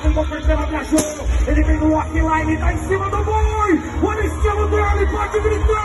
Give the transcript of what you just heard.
com o Portela viajou. Tá ele vem no offline, tá em cima do boi. Olha o estilo dele, pode gritar.